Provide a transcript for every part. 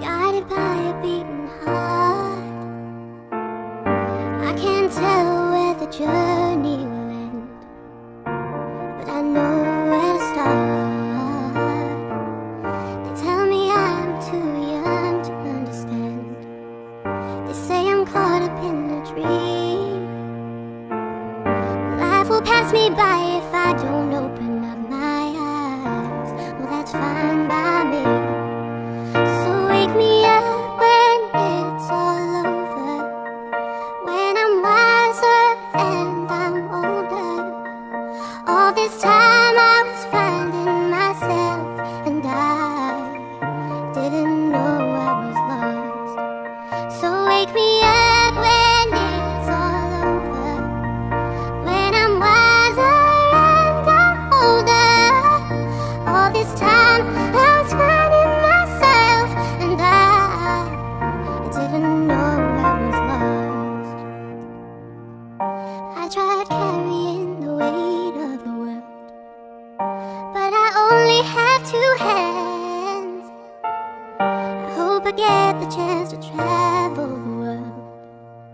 guided by a beating heart. I can't tell where the journey will end, but I know where to start. They tell me I'm too young to understand. They say I'm caught up in a dream. Life will pass me by if I don't open. get the chance to travel the world,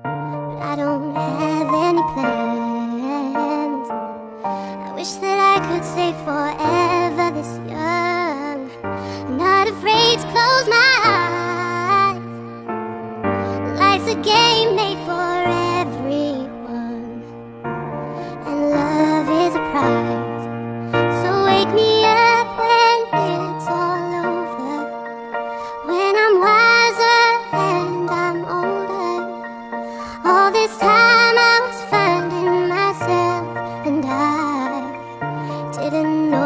but I don't have any plans. I wish that I could stay forever this young. I'm not afraid to close my eyes. Life's a game made for everyone, and love is a prize. So wake me didn't know.